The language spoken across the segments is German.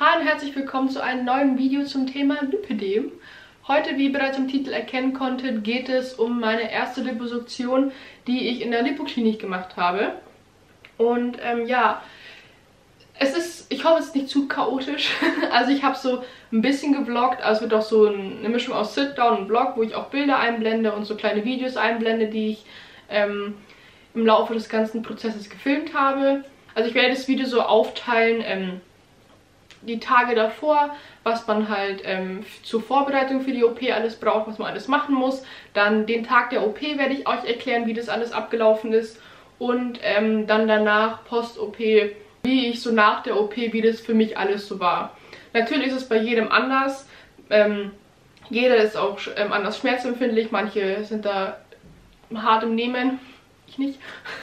Hi und herzlich willkommen zu einem neuen Video zum Thema Lipidem. Heute, wie ihr bereits im Titel erkennen konntet, geht es um meine erste Liposuktion, die ich in der Lipoklinik gemacht habe. Und ähm, ja, es ist, ich hoffe, es ist nicht zu chaotisch. Also ich habe so ein bisschen gevloggt, also es wird auch so eine Mischung aus Sit-Down und Vlog, wo ich auch Bilder einblende und so kleine Videos einblende, die ich ähm, im Laufe des ganzen Prozesses gefilmt habe. Also ich werde das Video so aufteilen, ähm, die Tage davor, was man halt ähm, zur Vorbereitung für die OP alles braucht, was man alles machen muss. Dann den Tag der OP werde ich euch erklären, wie das alles abgelaufen ist. Und ähm, dann danach, Post-OP, wie ich so nach der OP, wie das für mich alles so war. Natürlich ist es bei jedem anders. Ähm, jeder ist auch ähm, anders schmerzempfindlich. Manche sind da hart im Nehmen. Ich nicht.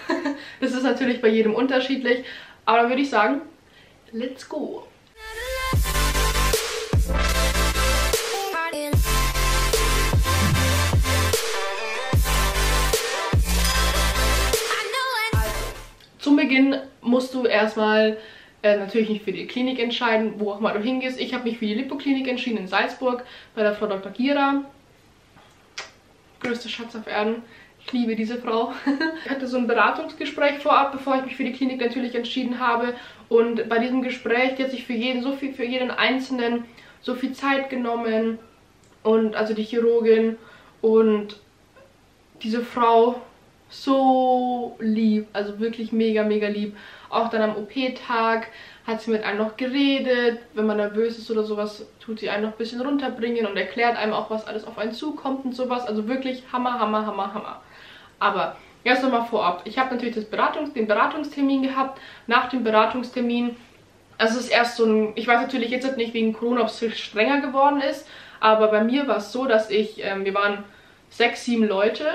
das ist natürlich bei jedem unterschiedlich. Aber dann würde ich sagen, let's go. Zum Beginn musst du erstmal äh, natürlich nicht für die Klinik entscheiden, wo auch mal du hingehst. Ich habe mich für die Lipoklinik entschieden in Salzburg bei der Frau Dr. Gira. Größte Schatz auf Erden. Ich liebe diese Frau. ich hatte so ein Beratungsgespräch vorab, bevor ich mich für die Klinik natürlich entschieden habe. Und bei diesem Gespräch, die hat sich für jeden, so viel für jeden Einzelnen so viel Zeit genommen. Und also die Chirurgin und diese Frau so lieb, also wirklich mega, mega lieb. Auch dann am OP-Tag hat sie mit einem noch geredet. Wenn man nervös ist oder sowas, tut sie einen noch ein bisschen runterbringen und erklärt einem auch, was alles auf einen zukommt und sowas. Also wirklich Hammer, Hammer, Hammer, Hammer. Aber erst nochmal vorab. Ich habe natürlich Beratungs den Beratungstermin gehabt. Nach dem Beratungstermin, also es ist erst so ein, ich weiß natürlich jetzt nicht wegen Corona, ob es viel strenger geworden ist, aber bei mir war es so, dass ich, ähm, wir waren sechs, sieben Leute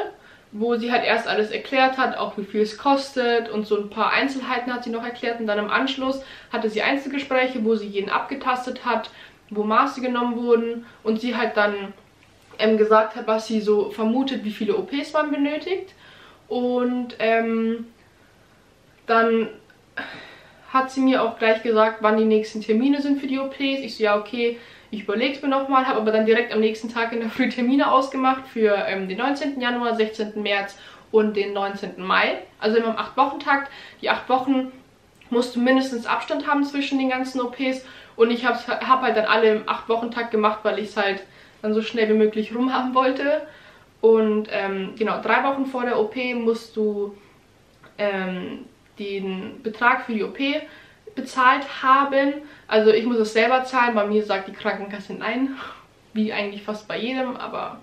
wo sie halt erst alles erklärt hat, auch wie viel es kostet und so ein paar Einzelheiten hat sie noch erklärt und dann im Anschluss hatte sie Einzelgespräche, wo sie jeden abgetastet hat, wo Maße genommen wurden und sie halt dann ähm, gesagt hat, was sie so vermutet, wie viele OPs man benötigt und ähm, dann hat sie mir auch gleich gesagt, wann die nächsten Termine sind für die OPs. Ich so, ja okay, ich überlege es mir nochmal, habe aber dann direkt am nächsten Tag in der Früh Termine ausgemacht für ähm, den 19. Januar, 16. März und den 19. Mai. Also immer im 8-Wochen-Takt. Die 8 Wochen musst du mindestens Abstand haben zwischen den ganzen OPs. Und ich habe hab halt dann alle im 8-Wochen-Takt gemacht, weil ich es halt dann so schnell wie möglich rumhaben wollte. Und ähm, genau, drei Wochen vor der OP musst du ähm, den Betrag für die OP bezahlt haben. Also ich muss es selber zahlen, bei mir sagt die Krankenkasse nein, wie eigentlich fast bei jedem, aber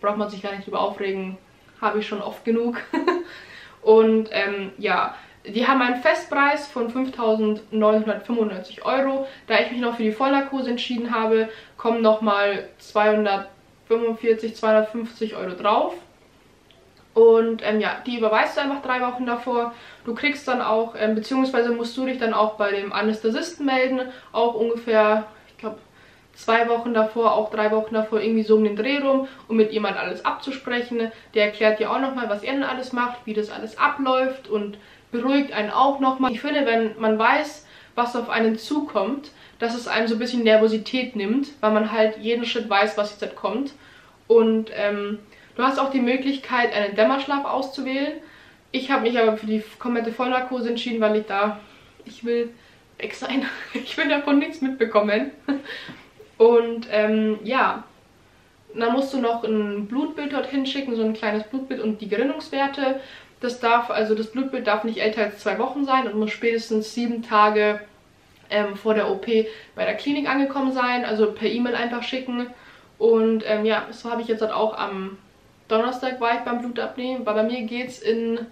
braucht man sich gar nicht drüber aufregen, habe ich schon oft genug. Und ähm, ja, die haben einen Festpreis von 5.995 Euro. Da ich mich noch für die Vollnarkose entschieden habe, kommen nochmal 245, 250 Euro drauf. Und ähm, ja, die überweist du einfach drei Wochen davor. Du kriegst dann auch, ähm, beziehungsweise musst du dich dann auch bei dem Anästhesisten melden. Auch ungefähr, ich glaube, zwei Wochen davor, auch drei Wochen davor, irgendwie so um den Dreh rum, um mit jemand alles abzusprechen. Der erklärt dir auch nochmal, was er denn alles macht, wie das alles abläuft und beruhigt einen auch nochmal. Ich finde, wenn man weiß, was auf einen zukommt, dass es einem so ein bisschen Nervosität nimmt, weil man halt jeden Schritt weiß, was jetzt kommt. Und ähm, Du hast auch die Möglichkeit, einen Dämmerschlaf auszuwählen. Ich habe mich aber für die komplette Vollnarkose entschieden, weil ich da, ich will weg sein. Ich will davon nichts mitbekommen. Und ähm, ja, dann musst du noch ein Blutbild dorthin schicken, so ein kleines Blutbild und die Gerinnungswerte. Das darf, also das Blutbild darf nicht älter als zwei Wochen sein und muss spätestens sieben Tage ähm, vor der OP bei der Klinik angekommen sein. Also per E-Mail einfach schicken. Und ähm, ja, so habe ich jetzt halt auch am Donnerstag war ich beim Blutabnehmen, weil bei mir geht es in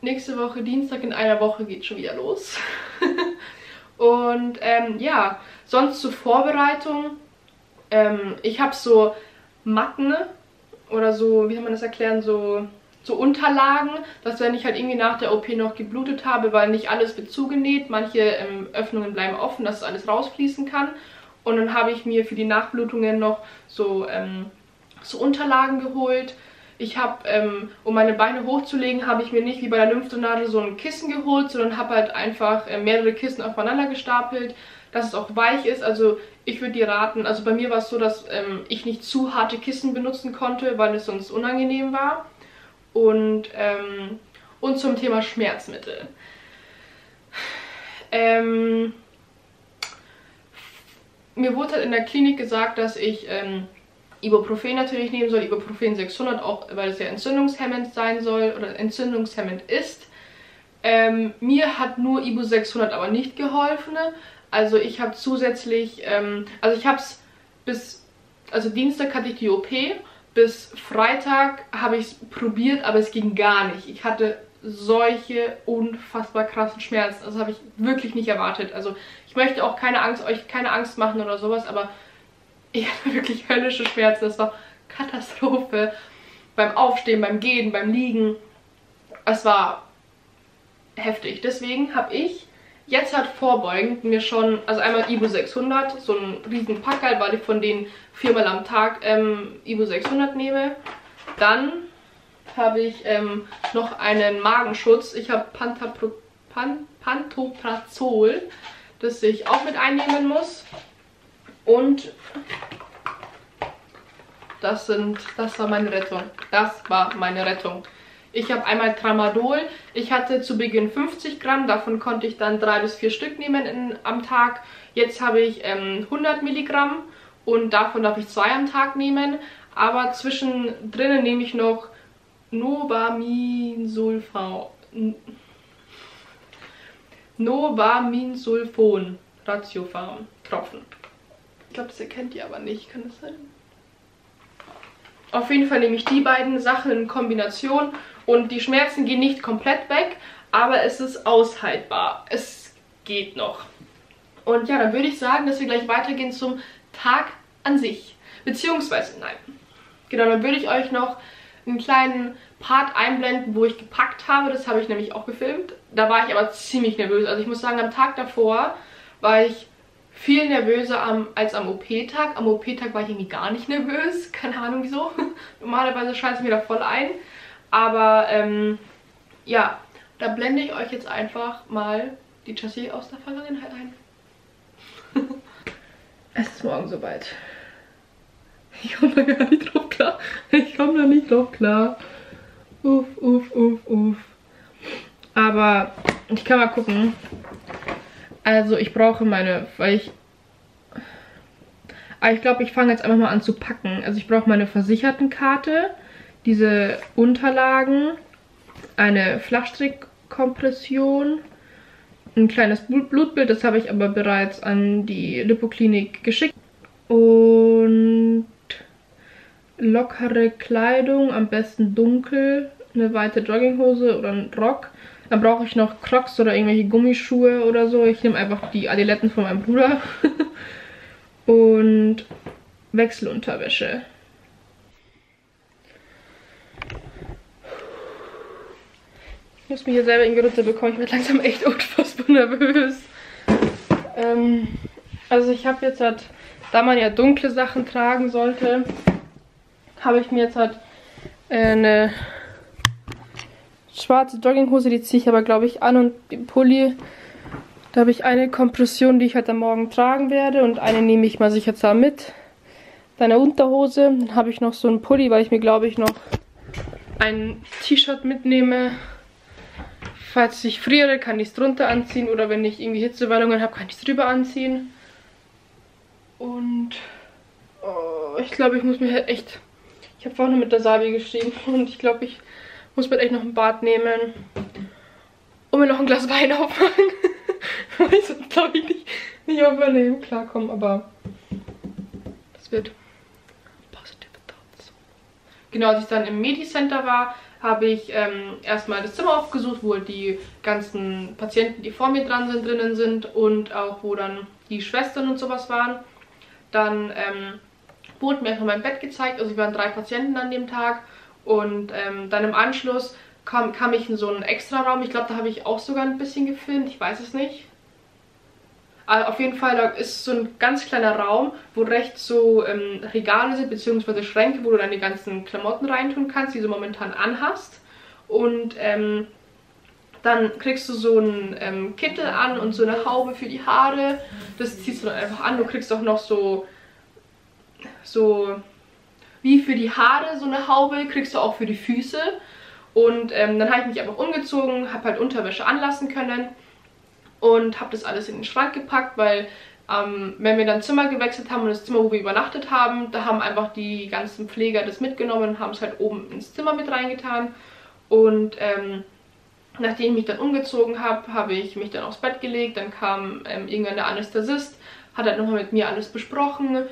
nächste Woche, Dienstag in einer Woche geht schon wieder los. und ähm, ja, sonst zur Vorbereitung. Ähm, ich habe so Matten oder so, wie kann man das erklären, so, so Unterlagen, dass wenn ich halt irgendwie nach der OP noch geblutet habe, weil nicht alles wird zugenäht, manche ähm, Öffnungen bleiben offen, dass alles rausfließen kann. Und dann habe ich mir für die Nachblutungen noch so ähm, so Unterlagen geholt. Ich habe, ähm, um meine Beine hochzulegen, habe ich mir nicht wie bei der Lymphdrainage so ein Kissen geholt, sondern habe halt einfach äh, mehrere Kissen aufeinander gestapelt, dass es auch weich ist. Also ich würde dir raten, also bei mir war es so, dass ähm, ich nicht zu harte Kissen benutzen konnte, weil es sonst unangenehm war. Und, ähm, und zum Thema Schmerzmittel. Ähm, mir wurde halt in der Klinik gesagt, dass ich ähm, Ibuprofen natürlich nehmen soll, Ibuprofen 600, auch weil es ja entzündungshemmend sein soll oder entzündungshemmend ist. Ähm, mir hat nur Ibu 600 aber nicht geholfen. Also ich habe zusätzlich, ähm, also ich habe es bis, also Dienstag hatte ich die OP, bis Freitag habe ich es probiert, aber es ging gar nicht. Ich hatte solche unfassbar krassen Schmerzen. Das habe ich wirklich nicht erwartet. Also ich möchte auch keine Angst, euch keine Angst machen oder sowas, aber ich hatte wirklich höllische Schmerzen. Das war Katastrophe. Beim Aufstehen, beim Gehen, beim Liegen. Es war heftig. Deswegen habe ich jetzt halt vorbeugend mir schon, also einmal Ibu 600, so ein riesen Packerl, weil ich von denen viermal am Tag ähm, Ibu 600 nehme. Dann habe ich ähm, noch einen Magenschutz. Ich habe Pan Pantoprazol, das ich auch mit einnehmen muss. Und das sind, das war meine Rettung. Das war meine Rettung. Ich habe einmal Tramadol. Ich hatte zu Beginn 50 Gramm, davon konnte ich dann drei bis vier Stück nehmen in, am Tag. Jetzt habe ich ähm, 100 Milligramm und davon darf ich zwei am Tag nehmen. Aber zwischendrin nehme ich noch Novaminsulfon. Novaminsulfon Ratiofarm Tropfen. Ich glaube, das erkennt ihr aber nicht. Kann das sein? Auf jeden Fall nehme ich die beiden Sachen in Kombination und die Schmerzen gehen nicht komplett weg, aber es ist aushaltbar. Es geht noch. Und ja, dann würde ich sagen, dass wir gleich weitergehen zum Tag an sich. Beziehungsweise, nein. Genau, dann würde ich euch noch einen kleinen Part einblenden, wo ich gepackt habe. Das habe ich nämlich auch gefilmt. Da war ich aber ziemlich nervös. Also ich muss sagen, am Tag davor war ich viel nervöser am, als am OP-Tag. Am OP-Tag war ich irgendwie gar nicht nervös. Keine Ahnung wieso. Normalerweise scheiße ich mir da voll ein. Aber ähm, ja, da blende ich euch jetzt einfach mal die Chassis aus der Vergangenheit ein. es ist morgen soweit. Ich komme da gar nicht drauf klar. Ich komme da nicht drauf klar. Uff, uff, uff, uff. Aber ich kann mal gucken. Also ich brauche meine, weil ich... Aber ich glaube, ich fange jetzt einfach mal an zu packen. Also ich brauche meine Versichertenkarte, diese Unterlagen, eine Flachstrickkompression, ein kleines Blutbild, das habe ich aber bereits an die Lipoklinik geschickt. Und lockere Kleidung, am besten dunkel, eine weite Jogginghose oder ein Rock. Dann brauche ich noch Crocs oder irgendwelche Gummischuhe oder so. Ich nehme einfach die Adiletten von meinem Bruder. Und Wechselunterwäsche. Muss mich hier selber in Gerütte bekommen. Ich werde langsam echt unfassbar nervös. Ähm, also ich habe jetzt halt, da man ja dunkle Sachen tragen sollte, habe ich mir jetzt halt äh, eine schwarze Jogginghose, die ziehe ich aber glaube ich an und den Pulli, da habe ich eine Kompression, die ich heute Morgen tragen werde und eine nehme ich mal sicher mit. Dann eine Unterhose, dann habe ich noch so einen Pulli, weil ich mir glaube ich noch ein T-Shirt mitnehme. Falls ich friere, kann ich es drunter anziehen oder wenn ich irgendwie Hitzewallungen habe, kann ich es drüber anziehen. Und oh, ich glaube, ich muss mir halt echt... Ich habe vorhin mit der Sabi geschrieben und ich glaube, ich muss mir echt noch ein Bad nehmen und mir noch ein Glas Wein aufmachen. Weil sonst glaube ich nicht, nicht auf mein Leben klarkommen, aber das wird positive thoughts. Genau, als ich dann im Medicenter war, habe ich ähm, erstmal das Zimmer aufgesucht, wo die ganzen Patienten, die vor mir dran sind, drinnen sind und auch wo dann die Schwestern und sowas waren. Dann ähm, wurde mir einfach mein Bett gezeigt, also wir waren drei Patienten an dem Tag und ähm, dann im Anschluss kam, kam ich in so einen Extraraum. Ich glaube, da habe ich auch sogar ein bisschen gefilmt. Ich weiß es nicht. Aber auf jeden Fall, da ist so ein ganz kleiner Raum, wo rechts so ähm, Regale sind, beziehungsweise Schränke, wo du deine ganzen Klamotten reintun kannst, die du momentan anhast. Und ähm, dann kriegst du so einen ähm, Kittel an und so eine Haube für die Haare. Das ziehst du dann einfach an. Du kriegst auch noch so, so wie für die Haare so eine Haube, kriegst du auch für die Füße. Und ähm, dann habe ich mich einfach umgezogen, habe halt Unterwäsche anlassen können und habe das alles in den Schrank gepackt, weil ähm, wenn wir dann Zimmer gewechselt haben und das Zimmer, wo wir übernachtet haben, da haben einfach die ganzen Pfleger das mitgenommen und haben es halt oben ins Zimmer mit reingetan. Und ähm, nachdem ich mich dann umgezogen habe, habe ich mich dann aufs Bett gelegt. Dann kam ähm, irgendwann der Anästhesist, hat halt nochmal mit mir alles besprochen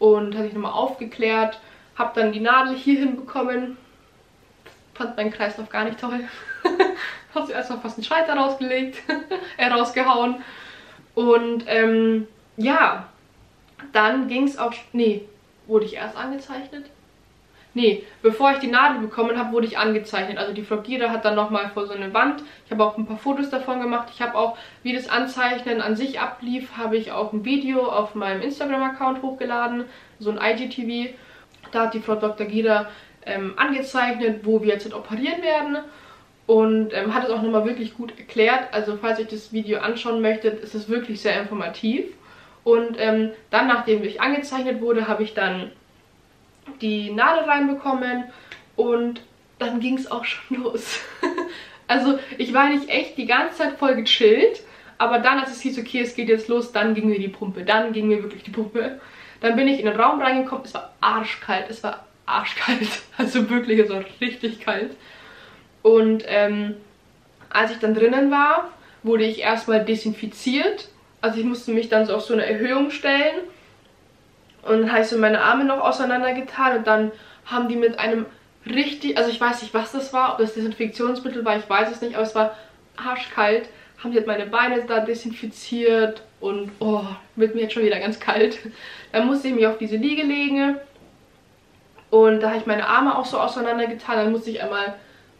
und hat sich nochmal aufgeklärt. Habe dann die Nadel hier hinbekommen. Fand meinen Kreislauf gar nicht toll. Hat sie erstmal fast einen Scheiter rausgelegt, äh, rausgehauen. Und ähm, ja, dann ging es auch. Nee, wurde ich erst angezeichnet? Nee, bevor ich die Nadel bekommen habe, wurde ich angezeichnet. Also die Flockierer hat dann nochmal vor so eine Wand. Ich habe auch ein paar Fotos davon gemacht. Ich habe auch, wie das Anzeichnen an sich ablief, habe ich auch ein Video auf meinem Instagram-Account hochgeladen. So ein IGTV. Da hat die Frau Dr. Gira ähm, angezeichnet, wo wir jetzt operieren werden. Und ähm, hat es auch nochmal wirklich gut erklärt. Also falls ihr das Video anschauen möchtet, ist es wirklich sehr informativ. Und ähm, dann, nachdem ich angezeichnet wurde, habe ich dann die Nadel reinbekommen und dann ging es auch schon los. also ich war nicht echt die ganze Zeit voll gechillt, aber dann, als es hieß, okay, es geht jetzt los, dann ging mir die Pumpe. Dann ging mir wirklich die Pumpe. Dann bin ich in den Raum reingekommen, es war arschkalt, es war arschkalt. Also wirklich, es war richtig kalt. Und ähm, als ich dann drinnen war, wurde ich erstmal desinfiziert. Also ich musste mich dann so auf so eine Erhöhung stellen und dann habe ich so meine Arme noch auseinandergetan und dann haben die mit einem richtig, also ich weiß nicht, was das war, ob das Desinfektionsmittel war, ich weiß es nicht, aber es war arschkalt. Haben die halt meine Beine da desinfiziert und oh, wird mir jetzt schon wieder ganz kalt. Dann musste ich mich auf diese Liege legen und da habe ich meine Arme auch so auseinandergetan. Dann musste ich einmal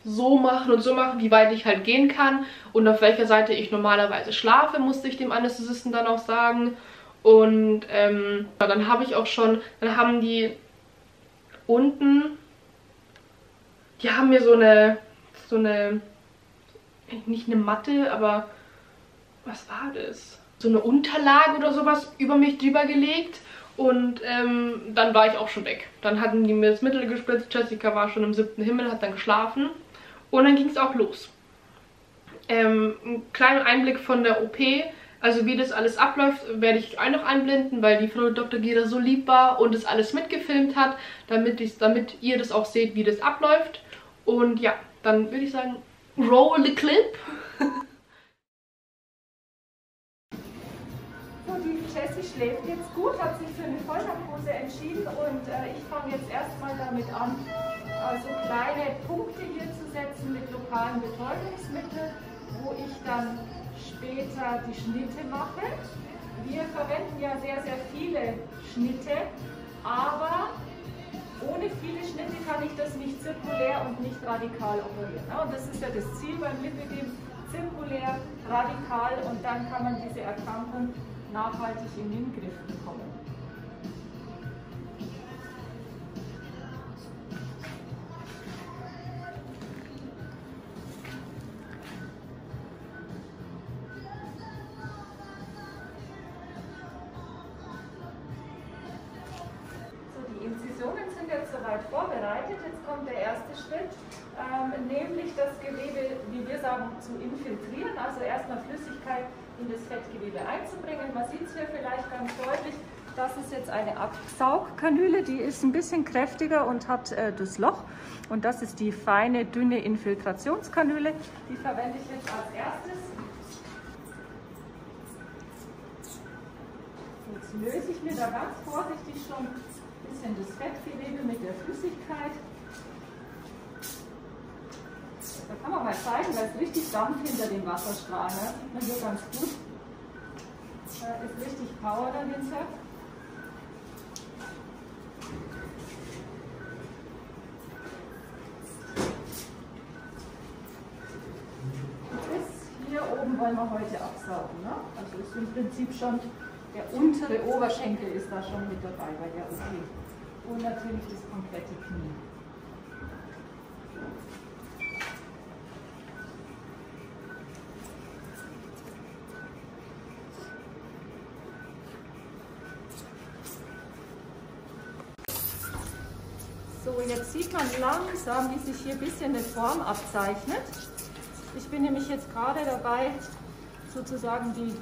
so machen und so machen, wie weit ich halt gehen kann und auf welcher Seite ich normalerweise schlafe, musste ich dem Anästhesisten dann auch sagen. Und ähm, dann habe ich auch schon, dann haben die unten, die haben mir so eine, so eine, nicht eine Matte, aber was war das? So eine Unterlage oder sowas über mich drüber gelegt und ähm, dann war ich auch schon weg. Dann hatten die mir das Mittel gespritzt, Jessica war schon im siebten Himmel, hat dann geschlafen und dann ging es auch los. Ähm, ein kleiner Einblick von der OP. Also wie das alles abläuft, werde ich auch noch einblenden, weil die Frau Dr. Gira so lieb war und es alles mitgefilmt hat, damit, ich, damit ihr das auch seht, wie das abläuft. Und ja, dann würde ich sagen, roll the clip. Jessie schläft jetzt gut, hat sich für eine Vollnarkose entschieden und äh, ich fange jetzt erstmal damit an, also kleine Punkte hier zu setzen mit lokalen Betäubungsmitteln, wo ich dann später die Schnitte mache. Wir verwenden ja sehr, sehr viele Schnitte, aber ohne viele Schnitte kann ich das nicht zirkulär und nicht radikal operieren. Und das ist ja das Ziel beim Lipidem, zirkulär, radikal und dann kann man diese Erkrankung nachhaltig in den Griff bekommen. In das Fettgewebe einzubringen. Man sieht es hier vielleicht ganz deutlich, das ist jetzt eine Absaugkanüle, die ist ein bisschen kräftiger und hat äh, das Loch. Und das ist die feine, dünne Infiltrationskanüle. Die verwende ich jetzt als erstes. Jetzt löse ich mir da ganz vorsichtig schon bisschen das Fettgewebe mit der Flüssigkeit. Da kann man mal zeigen, da ist richtig Dampf hinter dem Wasserstrahl. Ne? Man hier ganz gut. Da ist richtig Power dahinter. Bis hier oben wollen wir heute absaugen. Ne? Also ist im Prinzip schon der untere Oberschenkel ist da schon mit dabei bei der OP. Und natürlich das komplette Knie. So, jetzt sieht man langsam, wie sich hier ein bisschen eine Form abzeichnet. Ich bin nämlich jetzt gerade dabei, sozusagen die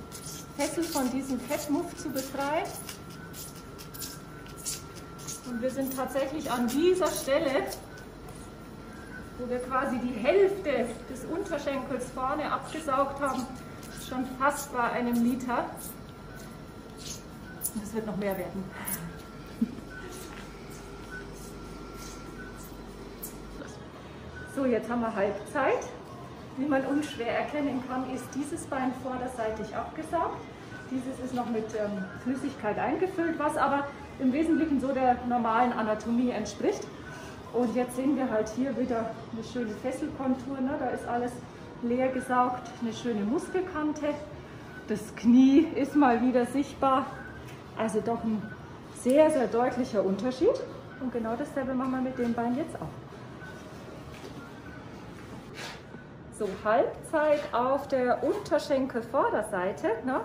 Fessel von diesem Fettmuff zu befreien. Und wir sind tatsächlich an dieser Stelle, wo wir quasi die Hälfte des Unterschenkels vorne abgesaugt haben, schon fast bei einem Liter. Es wird noch mehr werden. So, jetzt haben wir Halbzeit. Wie man unschwer erkennen kann, ist dieses Bein vorderseitig abgesaugt. Dieses ist noch mit ähm, Flüssigkeit eingefüllt, was aber im Wesentlichen so der normalen Anatomie entspricht. Und jetzt sehen wir halt hier wieder eine schöne Fesselkontur. Ne? Da ist alles leer gesaugt, eine schöne Muskelkante. Das Knie ist mal wieder sichtbar. Also doch ein sehr, sehr deutlicher Unterschied. Und genau dasselbe machen wir mit dem Bein jetzt auch. So, Halbzeit auf der Unterschenkelvorderseite. Ne?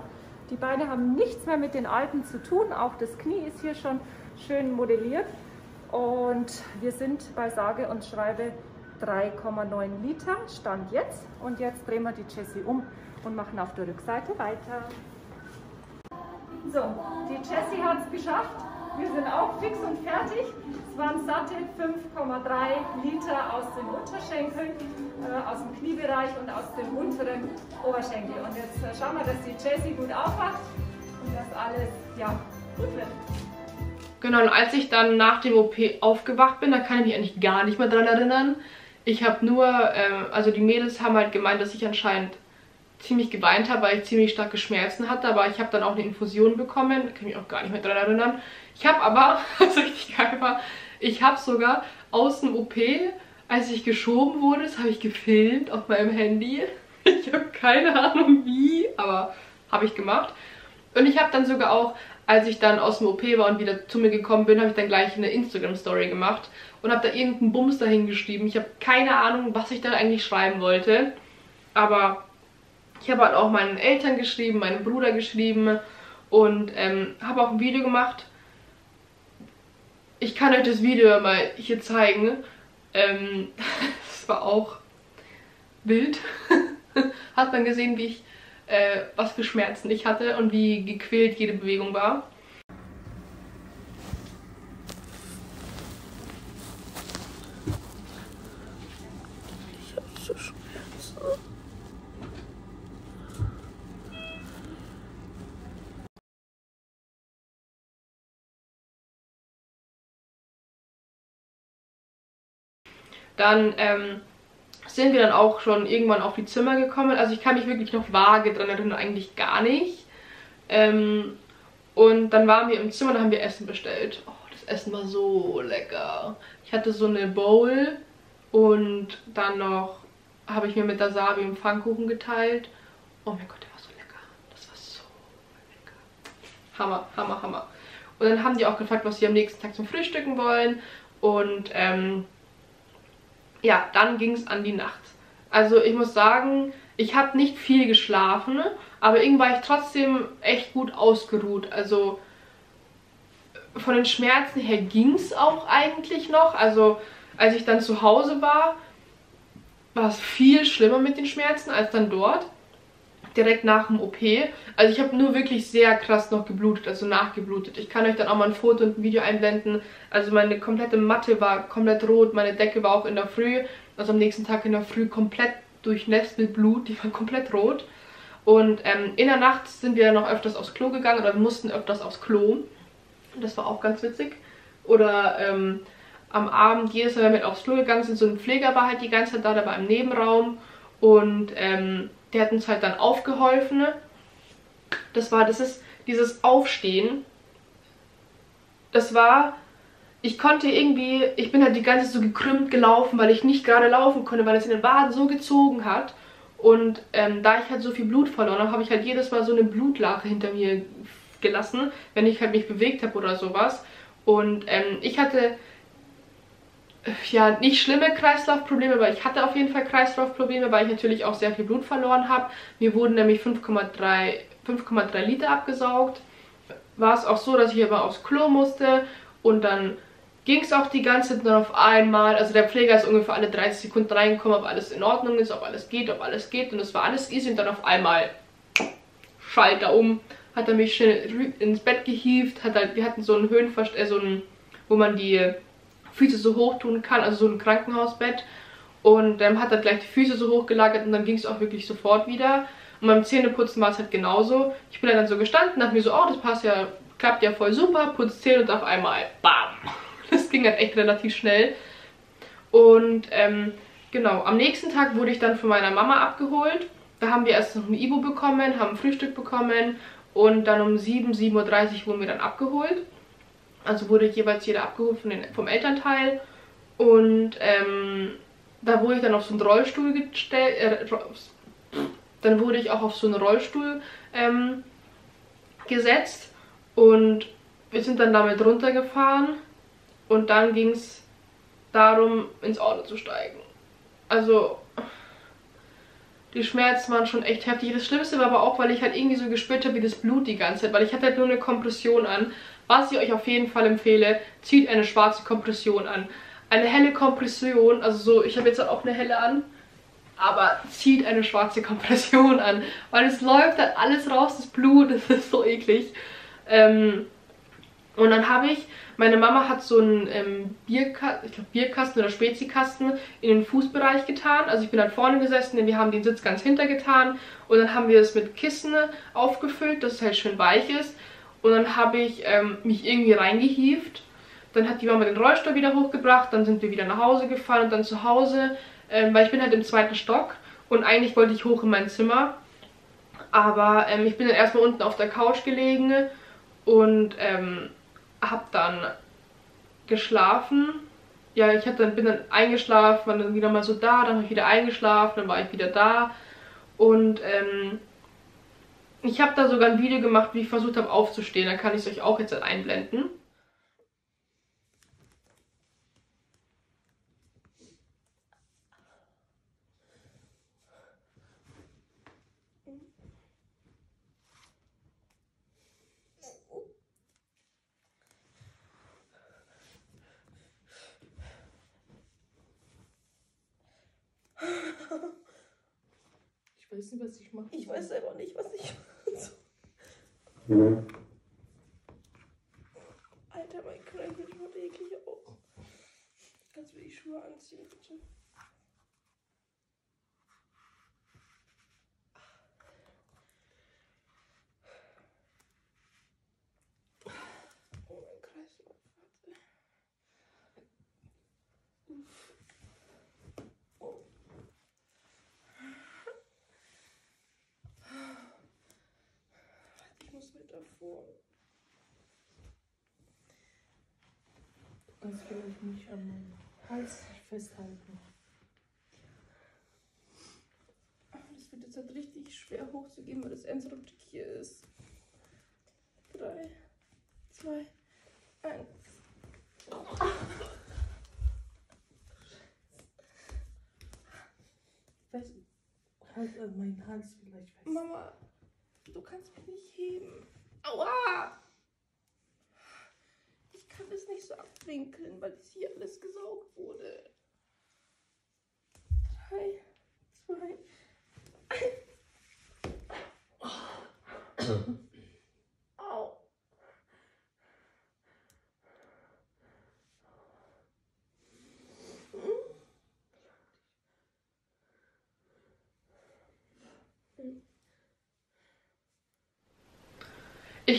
Die Beine haben nichts mehr mit den alten zu tun. Auch das Knie ist hier schon schön modelliert. Und wir sind bei sage und schreibe 3,9 Liter, Stand jetzt. Und jetzt drehen wir die Jessie um und machen auf der Rückseite weiter. So, die Jessie hat es geschafft. Wir sind auch fix und fertig. Es waren satte 5,3 Liter aus den Unterschenkeln, äh, aus dem Kniebereich und aus dem unteren Oberschenkel. Und jetzt äh, schauen wir, dass die Jessie gut aufwacht und dass alles ja, gut wird. Genau, und als ich dann nach dem OP aufgewacht bin, da kann ich mich eigentlich gar nicht mehr dran erinnern. Ich habe nur, äh, also die Mädels haben halt gemeint, dass ich anscheinend ziemlich geweint habe, weil ich ziemlich starke Schmerzen hatte, aber ich habe dann auch eine Infusion bekommen, kann ich mich auch gar nicht mehr dran erinnern. Ich habe aber, was richtig geil war, ich habe sogar aus dem OP, als ich geschoben wurde, das habe ich gefilmt auf meinem Handy. Ich habe keine Ahnung wie, aber habe ich gemacht. Und ich habe dann sogar auch, als ich dann aus dem OP war und wieder zu mir gekommen bin, habe ich dann gleich eine Instagram-Story gemacht und habe da irgendeinen Bums dahin geschrieben. Ich habe keine Ahnung, was ich da eigentlich schreiben wollte. Aber ich habe halt auch meinen Eltern geschrieben, meinem Bruder geschrieben und ähm, habe auch ein Video gemacht. Ich kann euch das Video mal hier zeigen. Ähm, das war auch wild. Hat man gesehen, wie ich, äh, was für Schmerzen ich hatte und wie gequält jede Bewegung war. Dann ähm, sind wir dann auch schon irgendwann auf die Zimmer gekommen. Also ich kann mich wirklich noch vage dran erinnern, eigentlich gar nicht. Ähm, und dann waren wir im Zimmer, da haben wir Essen bestellt. Oh, das Essen war so lecker. Ich hatte so eine Bowl und dann noch habe ich mir mit der Sabi einen Pfannkuchen geteilt. Oh mein Gott, der war so lecker. Das war so lecker. Hammer, hammer, hammer. Und dann haben die auch gefragt, was sie am nächsten Tag zum Frühstücken wollen. Und ähm, ja, dann ging es an die Nacht. Also ich muss sagen, ich habe nicht viel geschlafen, aber irgendwie war ich trotzdem echt gut ausgeruht. Also von den Schmerzen her ging es auch eigentlich noch. Also als ich dann zu Hause war, war es viel schlimmer mit den Schmerzen als dann dort. Direkt nach dem OP. Also ich habe nur wirklich sehr krass noch geblutet, also nachgeblutet. Ich kann euch dann auch mal ein Foto und ein Video einblenden. Also meine komplette Matte war komplett rot, meine Decke war auch in der Früh, also am nächsten Tag in der Früh komplett durchnässt mit Blut, die war komplett rot. Und ähm, in der Nacht sind wir noch öfters aufs Klo gegangen oder mussten öfters aufs Klo. Das war auch ganz witzig. Oder ähm, am Abend, jedes Mal, wenn wir aufs Klo gegangen sind, so ein Pfleger war halt die ganze Zeit da, der war im Nebenraum. Und ähm, der hat uns halt dann aufgeholfen. Das war, das ist dieses Aufstehen. Das war, ich konnte irgendwie, ich bin halt die ganze Zeit so gekrümmt gelaufen, weil ich nicht gerade laufen konnte, weil es in den Waden so gezogen hat. Und ähm, da ich halt so viel Blut verloren habe, habe ich halt jedes Mal so eine Blutlache hinter mir gelassen, wenn ich halt mich bewegt habe oder sowas. Und ähm, ich hatte ja nicht schlimme Kreislaufprobleme, aber ich hatte auf jeden Fall Kreislaufprobleme, weil ich natürlich auch sehr viel Blut verloren habe. Mir wurden nämlich 5,3 Liter abgesaugt. War es auch so, dass ich aber aufs Klo musste und dann ging es auch die ganze Zeit nur auf einmal. Also der Pfleger ist ungefähr alle 30 Sekunden reingekommen, ob alles in Ordnung ist, ob alles geht, ob alles geht. Und es war alles easy und dann auf einmal Schalter um, hat er mich schnell ins Bett gehievt, hat halt, wir hatten so einen Höhenverst äh, so wo man die Füße so hoch tun kann, also so ein Krankenhausbett. Und ähm, hat dann gleich die Füße so hochgelagert und dann ging es auch wirklich sofort wieder. Und beim Zähneputzen war es halt genauso. Ich bin dann so gestanden, dachte mir so, oh, das passt ja, klappt ja voll super, putzt Zähne und auf einmal, bam. Das ging halt echt relativ schnell. Und ähm, genau, am nächsten Tag wurde ich dann von meiner Mama abgeholt. Da haben wir erst noch ein Ibo bekommen, haben Frühstück bekommen und dann um 7, 7.30 Uhr wurden wir dann abgeholt. Also wurde jeweils jeder abgeholt von den, vom Elternteil. Und ähm, da wurde ich dann auf so einen Rollstuhl gestellt. Äh, dann wurde ich auch auf so einen Rollstuhl ähm, gesetzt. Und wir sind dann damit runtergefahren. Und dann ging es darum, ins Auto zu steigen. Also die Schmerzen waren schon echt heftig. Das Schlimmste war aber auch, weil ich halt irgendwie so gespürt habe, wie das Blut die ganze Zeit, weil ich hatte halt nur eine Kompression an. Was ich euch auf jeden Fall empfehle, zieht eine schwarze Kompression an. Eine helle Kompression, also so, ich habe jetzt auch eine helle an, aber zieht eine schwarze Kompression an, weil es läuft dann alles raus, das Blut, das ist so eklig. Ähm, und dann habe ich, meine Mama hat so einen ähm, Bierka glaub, Bierkasten oder Spezikasten in den Fußbereich getan. Also ich bin halt vorne gesessen, denn wir haben den Sitz ganz hinter getan. Und dann haben wir es mit Kissen aufgefüllt, dass es halt schön weich ist. Und dann habe ich ähm, mich irgendwie reingehieft. Dann hat die Mama den Rollstuhl wieder hochgebracht. Dann sind wir wieder nach Hause gefahren und dann zu Hause, ähm, weil ich bin halt im zweiten Stock. Und eigentlich wollte ich hoch in mein Zimmer. Aber ähm, ich bin dann erstmal unten auf der Couch gelegen und ähm, habe dann geschlafen. Ja, ich dann, bin dann eingeschlafen, war dann wieder mal so da, dann habe ich wieder eingeschlafen, dann war ich wieder da. Und ähm, ich habe da sogar ein Video gemacht, wie ich versucht habe aufzustehen. Da kann ich es euch auch jetzt einblenden. Ich weiß nicht, was ich mache. Ich weiß selber nicht, was ich Mhm. Alter, mein Knöchel schaut eklig aus. Kannst du mir die Schuhe anziehen, bitte? Oh, mein Kreislauf, warte. Uff. Oh. Ich muss mit davor. Du kannst vielleicht nicht an meinem Hals festhalten. Das wird jetzt halt richtig schwer hochzugeben, weil das Endprodukt hier ist. Drei, zwei, eins. Fest, halt an meinen Hals vielleicht fest. Mama, du kannst mich nicht heben. Aua! Ich kann es abwinkeln, weil es hier alles gesaugt wurde. Drei,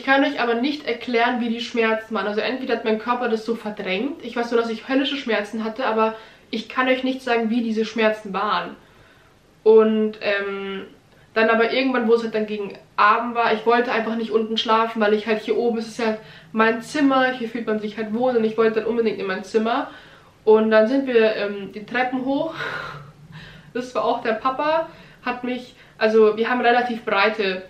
Ich kann euch aber nicht erklären, wie die Schmerzen waren. Also entweder hat mein Körper das so verdrängt. Ich weiß nur, dass ich höllische Schmerzen hatte, aber ich kann euch nicht sagen, wie diese Schmerzen waren. Und ähm, dann aber irgendwann, wo es halt dann gegen Abend war, ich wollte einfach nicht unten schlafen, weil ich halt hier oben, es ist ja mein Zimmer, hier fühlt man sich halt wohl und ich wollte dann unbedingt in mein Zimmer. Und dann sind wir ähm, die Treppen hoch. Das war auch der Papa, hat mich, also wir haben relativ breite,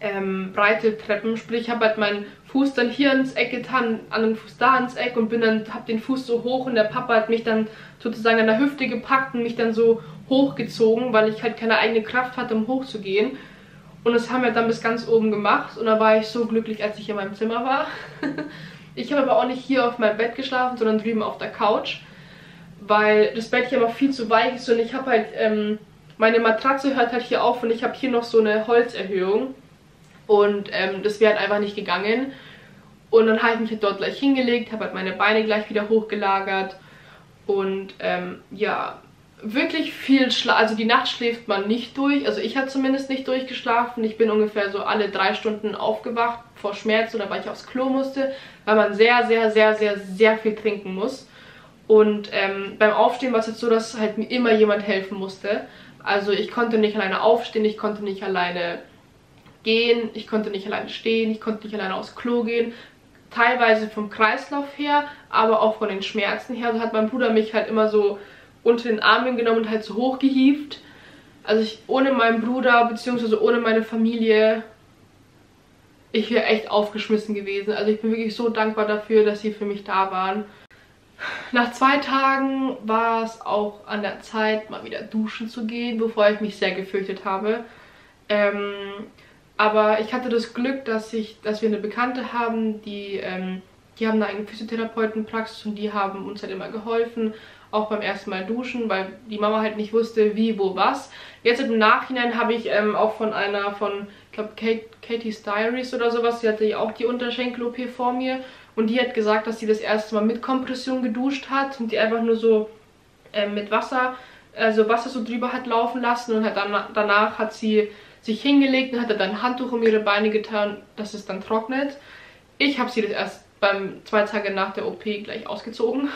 ähm, breite Treppen, sprich ich habe halt meinen Fuß dann hier ins Eck getan, anderen Fuß da ins Eck und bin dann, hab den Fuß so hoch und der Papa hat mich dann sozusagen an der Hüfte gepackt und mich dann so hochgezogen, weil ich halt keine eigene Kraft hatte, um hochzugehen. Und das haben wir dann bis ganz oben gemacht und da war ich so glücklich, als ich in meinem Zimmer war. ich habe aber auch nicht hier auf meinem Bett geschlafen, sondern drüben auf der Couch, weil das Bett hier immer viel zu weich ist und ich habe halt, ähm, meine Matratze hört halt hier auf und ich habe hier noch so eine Holzerhöhung und ähm, das wäre halt einfach nicht gegangen. Und dann habe ich mich halt dort gleich hingelegt, habe halt meine Beine gleich wieder hochgelagert. Und ähm, ja, wirklich viel Schlaf, also die Nacht schläft man nicht durch, also ich habe zumindest nicht durchgeschlafen, ich bin ungefähr so alle drei Stunden aufgewacht vor Schmerzen oder weil ich aufs Klo musste, weil man sehr, sehr, sehr, sehr, sehr viel trinken muss. Und ähm, beim Aufstehen war es jetzt so, dass halt mir immer jemand helfen musste, also ich konnte nicht alleine aufstehen, ich konnte nicht alleine gehen, ich konnte nicht alleine stehen, ich konnte nicht alleine aufs Klo gehen, teilweise vom Kreislauf her, aber auch von den Schmerzen her, so hat mein Bruder mich halt immer so unter den Armen genommen und halt so hochgehieft. Also ich ohne meinen Bruder bzw. ohne meine Familie, ich wäre echt aufgeschmissen gewesen. Also ich bin wirklich so dankbar dafür, dass sie für mich da waren. Nach zwei Tagen war es auch an der Zeit, mal wieder duschen zu gehen, bevor ich mich sehr gefürchtet habe. Ähm, aber ich hatte das Glück, dass, ich, dass wir eine Bekannte haben, die, ähm, die haben eine Physiotherapeutenpraxis und die haben uns halt immer geholfen auch beim ersten Mal duschen, weil die Mama halt nicht wusste, wie, wo, was. Jetzt im Nachhinein habe ich ähm, auch von einer, von, ich glaube, Katie's Diaries oder sowas, die hatte ja auch die Unterschenkel-OP vor mir und die hat gesagt, dass sie das erste Mal mit Kompression geduscht hat und die einfach nur so ähm, mit Wasser, also Wasser so drüber hat laufen lassen und hat dann, danach hat sie sich hingelegt und hat dann ein Handtuch um ihre Beine getan, dass es dann trocknet. Ich habe sie das erst beim zwei Tage nach der OP gleich ausgezogen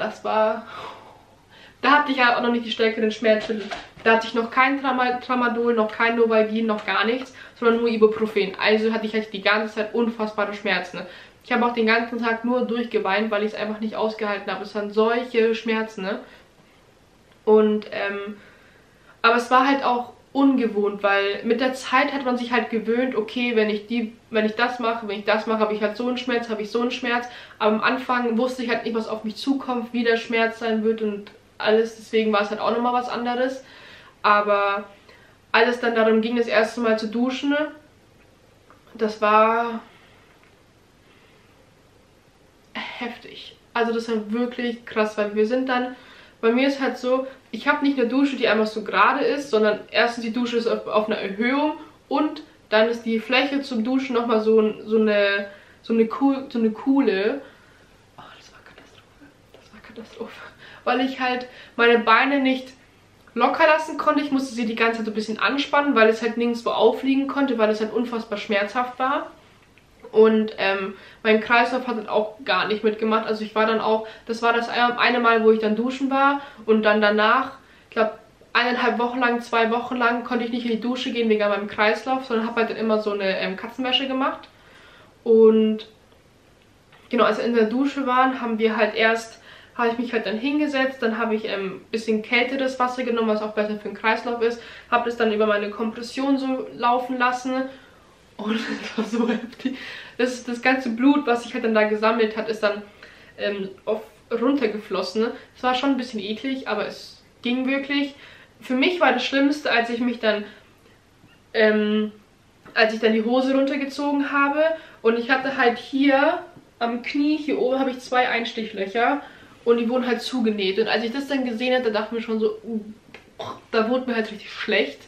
das war... Da hatte ich ja auch noch nicht die stärkeren Schmerzmittel. Da hatte ich noch kein Tramadol, noch kein Novalgin, noch gar nichts, sondern nur Ibuprofen. Also hatte ich halt die ganze Zeit unfassbare Schmerzen. Ich habe auch den ganzen Tag nur durchgeweint, weil ich es einfach nicht ausgehalten habe. Es waren solche Schmerzen, ne? Und, ähm, aber es war halt auch ungewohnt, weil mit der Zeit hat man sich halt gewöhnt, okay, wenn ich die, wenn ich das mache, wenn ich das mache, habe ich halt so einen Schmerz, habe ich so einen Schmerz. Aber am Anfang wusste ich halt nicht, was auf mich zukommt, wie der Schmerz sein wird und alles. Deswegen war es halt auch nochmal was anderes. Aber als es dann darum ging, das erste Mal zu duschen, das war heftig. Also das war wirklich krass, weil wir sind dann bei mir ist halt so, ich habe nicht eine Dusche, die einfach so gerade ist, sondern erstens die Dusche ist auf, auf einer Erhöhung und dann ist die Fläche zum Duschen nochmal so, so eine so eine, cool, so eine coole. Oh, das war Katastrophe. Das war Katastrophe. Weil ich halt meine Beine nicht locker lassen konnte. Ich musste sie die ganze Zeit so ein bisschen anspannen, weil es halt nirgendwo aufliegen konnte, weil es halt unfassbar schmerzhaft war. Und ähm, mein Kreislauf hat auch gar nicht mitgemacht. Also ich war dann auch, das war das eine Mal, wo ich dann duschen war. Und dann danach, ich glaube, eineinhalb Wochen lang, zwei Wochen lang konnte ich nicht in die Dusche gehen wegen meinem Kreislauf, sondern habe halt dann immer so eine ähm, Katzenwäsche gemacht. Und genau, als wir in der Dusche waren, haben wir halt erst, habe ich mich halt dann hingesetzt, dann habe ich ein ähm, bisschen kälteres Wasser genommen, was auch besser für den Kreislauf ist, habe das dann über meine Kompression so laufen lassen und das war so heftig. Das, das ganze Blut, was sich halt dann da gesammelt hat, ist dann ähm, auf, runtergeflossen. Es war schon ein bisschen eklig, aber es ging wirklich. Für mich war das Schlimmste, als ich mich dann, ähm, als ich dann die Hose runtergezogen habe und ich hatte halt hier am Knie, hier oben habe ich zwei Einstichlöcher und die wurden halt zugenäht. Und als ich das dann gesehen hatte, dachte ich mir schon so, uh, da wurde mir halt richtig schlecht.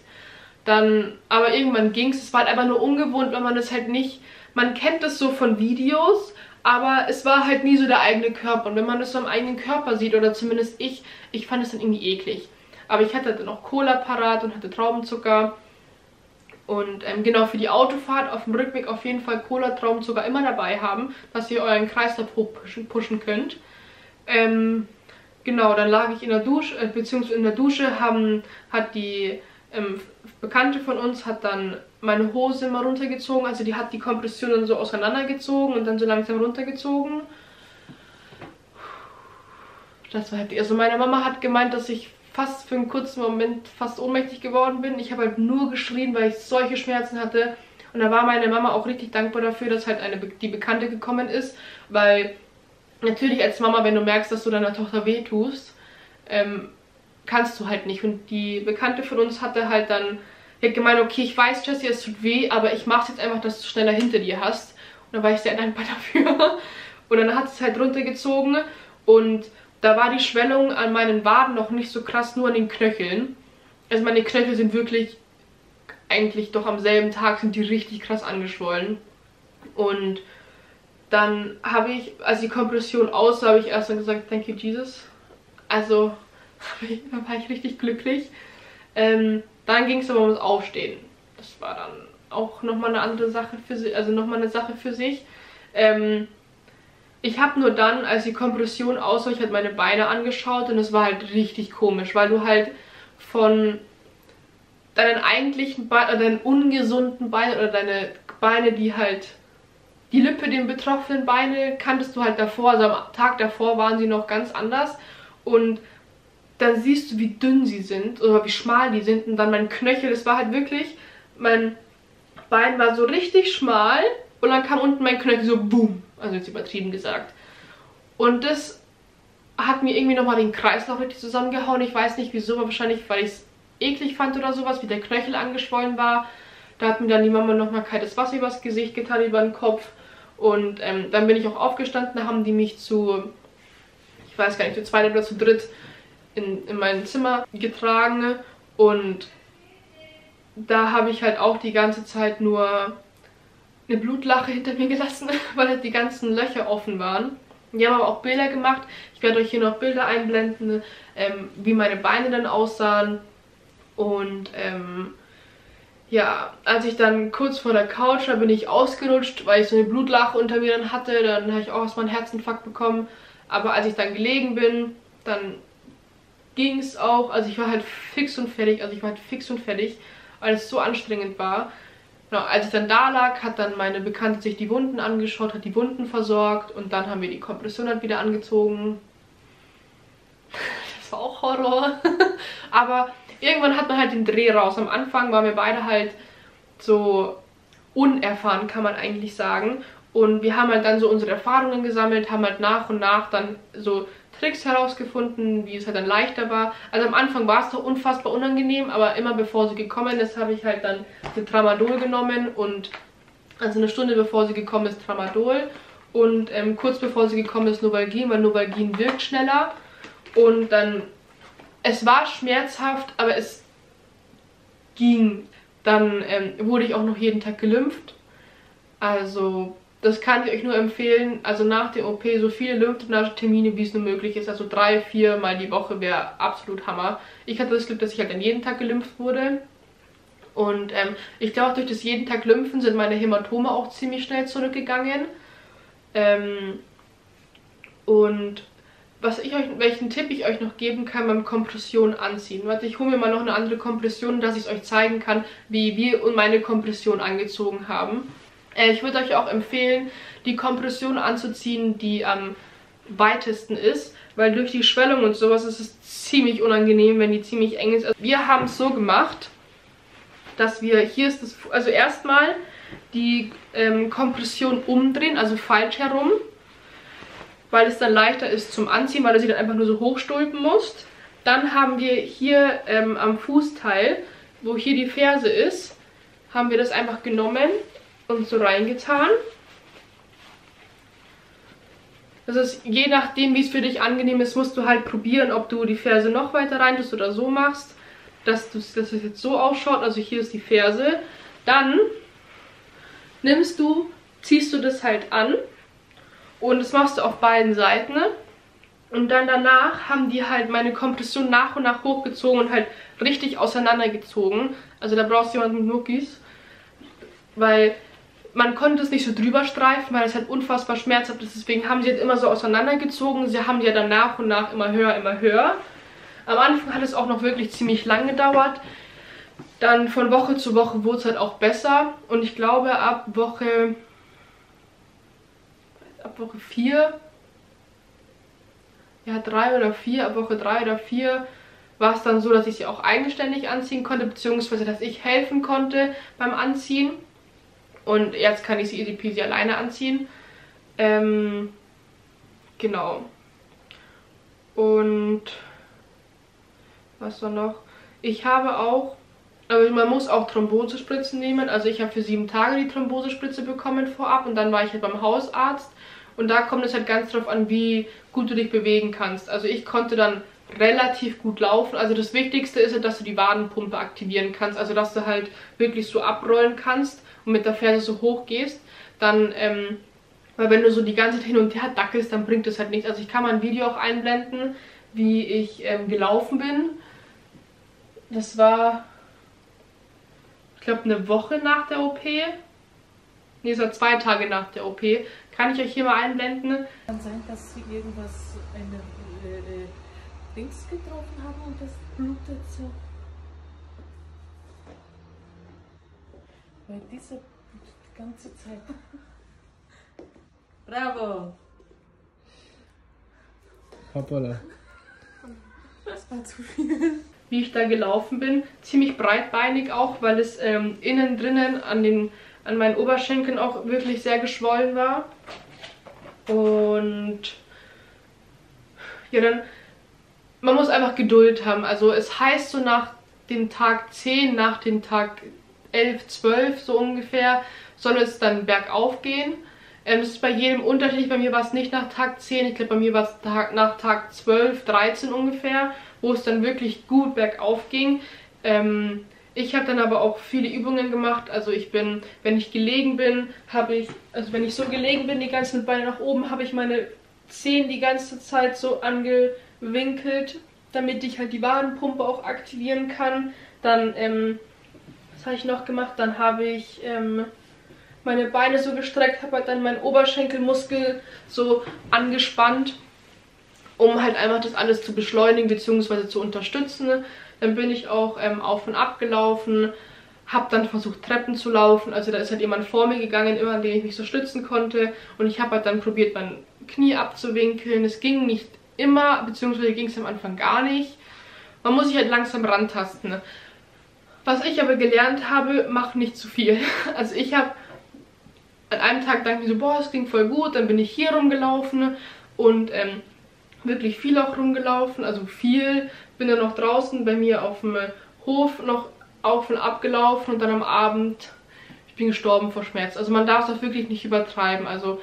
Dann, aber irgendwann ging es. Es war halt einfach nur ungewohnt, wenn man das halt nicht, man kennt das so von Videos, aber es war halt nie so der eigene Körper. Und wenn man das so am eigenen Körper sieht, oder zumindest ich, ich fand es dann irgendwie eklig. Aber ich hatte dann auch Cola parat und hatte Traubenzucker. Und ähm, genau für die Autofahrt auf dem Rückweg auf jeden Fall Cola, Traubenzucker immer dabei haben, dass ihr euren Kreislauf hochpushen pushen könnt. Ähm, genau, dann lag ich in der Dusche, äh, beziehungsweise in der Dusche haben, hat die ähm, Bekannte von uns hat dann meine Hose mal runtergezogen. Also die hat die Kompression dann so auseinandergezogen und dann so langsam runtergezogen. Das war heftig. Also meine Mama hat gemeint, dass ich fast für einen kurzen Moment fast ohnmächtig geworden bin. Ich habe halt nur geschrien, weil ich solche Schmerzen hatte. Und da war meine Mama auch richtig dankbar dafür, dass halt eine, die Bekannte gekommen ist, weil natürlich als Mama, wenn du merkst, dass du deiner Tochter wehtust, ähm, kannst du halt nicht. Und die Bekannte von uns hatte halt dann die hat gemeint, okay, ich weiß, Jessie, es tut weh, aber ich mach's jetzt einfach, dass du schneller hinter dir hast. Und dann war ich sehr dankbar dafür. Und dann hat es halt runtergezogen und da war die Schwellung an meinen Waden noch nicht so krass, nur an den Knöcheln. Also meine Knöchel sind wirklich eigentlich doch am selben Tag sind die richtig krass angeschwollen. Und dann habe ich, als die Kompression aus habe ich erst dann gesagt, thank you Jesus. Also da war ich richtig glücklich. Ähm, dann ging es aber ums Aufstehen. Das war dann auch nochmal eine andere Sache für sich, also nochmal eine Sache für sich. Ähm, ich habe nur dann, als die Kompression aus war, ich halt meine Beine angeschaut und es war halt richtig komisch, weil du halt von deinen eigentlichen Beinen, oder deinen ungesunden Beinen oder deine Beine, die halt die Lippe, den betroffenen Beine, kanntest du halt davor, also am Tag davor waren sie noch ganz anders und dann siehst du, wie dünn sie sind oder wie schmal die sind und dann mein Knöchel, das war halt wirklich, mein Bein war so richtig schmal und dann kam unten mein Knöchel so boom, also jetzt übertrieben gesagt. Und das hat mir irgendwie nochmal den Kreislauf richtig zusammengehauen. Ich weiß nicht wieso, aber wahrscheinlich, weil ich es eklig fand oder sowas, wie der Knöchel angeschwollen war. Da hat mir dann die Mama nochmal kaltes Wasser übers Gesicht getan, über den Kopf. Und ähm, dann bin ich auch aufgestanden, da haben die mich zu, ich weiß gar nicht, zu zweit oder zu dritt in, in mein Zimmer getragen und da habe ich halt auch die ganze Zeit nur eine Blutlache hinter mir gelassen, weil halt die ganzen Löcher offen waren. Die haben aber auch Bilder gemacht. Ich werde euch hier noch Bilder einblenden, ähm, wie meine Beine dann aussahen. Und ähm, ja, als ich dann kurz vor der Couch war, bin ich ausgerutscht, weil ich so eine Blutlache unter mir dann hatte. Dann habe ich auch erstmal einen Herzinfarkt bekommen. Aber als ich dann gelegen bin, dann ging es auch. Also ich war halt fix und fertig. Also ich war halt fix und fertig, weil es so anstrengend war. Genau, als ich dann da lag, hat dann meine Bekannte sich die Wunden angeschaut, hat die Wunden versorgt und dann haben wir die Kompression halt wieder angezogen. Das war auch Horror. Aber irgendwann hat man halt den Dreh raus. Am Anfang waren wir beide halt so unerfahren, kann man eigentlich sagen. Und wir haben halt dann so unsere Erfahrungen gesammelt, haben halt nach und nach dann so Tricks herausgefunden, wie es halt dann leichter war. Also am Anfang war es doch unfassbar unangenehm, aber immer bevor sie gekommen ist, habe ich halt dann eine Tramadol genommen und also eine Stunde bevor sie gekommen ist, Tramadol und ähm, kurz bevor sie gekommen ist, Novalgin, weil Novalgin wirkt schneller und dann, es war schmerzhaft, aber es ging. Dann ähm, wurde ich auch noch jeden Tag gelümpft, also das kann ich euch nur empfehlen. Also nach der OP so viele Lymphdrainagetermine, wie es nur möglich ist. Also drei, vier Mal die Woche wäre absolut Hammer. Ich hatte das Glück, dass ich halt dann jeden Tag gelympft wurde. Und ähm, ich glaube, durch das jeden Tag Lymphen sind meine Hämatome auch ziemlich schnell zurückgegangen. Ähm, und was ich euch, welchen Tipp ich euch noch geben kann beim Kompression anziehen. Warte, ich hole mir mal noch eine andere Kompression, dass ich es euch zeigen kann, wie wir meine Kompression angezogen haben. Äh, ich würde euch auch empfehlen, die Kompression anzuziehen, die am weitesten ist, weil durch die Schwellung und sowas ist es ziemlich unangenehm, wenn die ziemlich eng ist. Also wir haben es so gemacht, dass wir, hier ist das, also erstmal die ähm, Kompression umdrehen, also falsch herum, weil es dann leichter ist zum Anziehen, weil du sie dann einfach nur so hochstulpen musst. Dann haben wir hier ähm, am Fußteil, wo hier die Ferse ist, haben wir das einfach genommen und so reingetan. Das ist, je nachdem, wie es für dich angenehm ist, musst du halt probieren, ob du die Ferse noch weiter rein tust oder so machst. Dass, dass es jetzt so ausschaut, also hier ist die Ferse. Dann nimmst du, ziehst du das halt an und das machst du auf beiden Seiten. Und dann danach haben die halt meine Kompression nach und nach hochgezogen und halt richtig auseinandergezogen. Also da brauchst du jemanden mit Muckis. Weil man konnte es nicht so drüber streifen, weil es halt unfassbar schmerzhaft ist. Deswegen haben sie jetzt immer so auseinandergezogen. Sie haben ja dann nach und nach immer höher, immer höher. Am Anfang hat es auch noch wirklich ziemlich lang gedauert. Dann von Woche zu Woche wurde es halt auch besser. Und ich glaube ab Woche... Ab Woche 4... Ja, 3 oder 4, ab Woche 3 oder 4 war es dann so, dass ich sie auch eigenständig anziehen konnte, beziehungsweise dass ich helfen konnte beim Anziehen. Und jetzt kann ich sie easy peasy alleine anziehen. Ähm, genau. Und was war noch? Ich habe auch, also man muss auch Thrombosespritzen nehmen. Also ich habe für sieben Tage die Thrombosespritze bekommen vorab und dann war ich halt beim Hausarzt. Und da kommt es halt ganz drauf an, wie gut du dich bewegen kannst. Also ich konnte dann relativ gut laufen. Also das Wichtigste ist halt, dass du die Wadenpumpe aktivieren kannst. Also dass du halt wirklich so abrollen kannst und mit der Ferse so hoch gehst. Dann, ähm, weil wenn du so die ganze Zeit hin und her dackelst, dann bringt das halt nichts. Also ich kann mal ein Video auch einblenden, wie ich ähm, gelaufen bin. Das war, ich glaube, eine Woche nach der OP. Ne, es war zwei Tage nach der OP. Kann ich euch hier mal einblenden. Kann sein, dass sie irgendwas, eine äh, äh, Dings getroffen haben und das blutet so. Weil dieser die ganze Zeit. Bravo! Hoppala. Das war zu viel. wie ich da gelaufen bin. Ziemlich breitbeinig auch, weil es ähm, innen drinnen an, den, an meinen Oberschenkeln auch wirklich sehr geschwollen war. Und ja, dann, man muss einfach Geduld haben. Also es heißt so nach dem Tag 10, nach dem Tag 11, 12 so ungefähr, soll es dann bergauf gehen. Ähm, das ist bei jedem unterschiedlich. Bei mir war es nicht nach Tag 10, ich glaube bei mir war es Tag, nach Tag 12, 13 ungefähr, wo es dann wirklich gut bergauf ging. Ähm, ich habe dann aber auch viele Übungen gemacht. Also ich bin, wenn ich gelegen bin, habe ich, also wenn ich so gelegen bin, die ganzen Beine nach oben, habe ich meine Zehen die ganze Zeit so angewinkelt, damit ich halt die Wadenpumpe auch aktivieren kann. Dann, ähm, was habe ich noch gemacht? Dann habe ich, ähm, meine Beine so gestreckt, habe halt dann meinen Oberschenkelmuskel so angespannt, um halt einfach das alles zu beschleunigen bzw. zu unterstützen. Dann bin ich auch ähm, auf und ab gelaufen, habe dann versucht Treppen zu laufen. Also da ist halt jemand vor mir gegangen, immer an dem ich mich so stützen konnte. Und ich habe halt dann probiert, mein Knie abzuwinkeln. Es ging nicht immer, beziehungsweise ging es am Anfang gar nicht. Man muss sich halt langsam rantasten. Was ich aber gelernt habe, mach nicht zu viel. Also ich habe an einem Tag dachte ich so, boah, es ging voll gut. Dann bin ich hier rumgelaufen und ähm, wirklich viel auch rumgelaufen, also viel. Bin dann noch draußen bei mir auf dem Hof noch auf und ab gelaufen und dann am Abend, ich bin gestorben vor Schmerz. Also man darf es auch wirklich nicht übertreiben. Also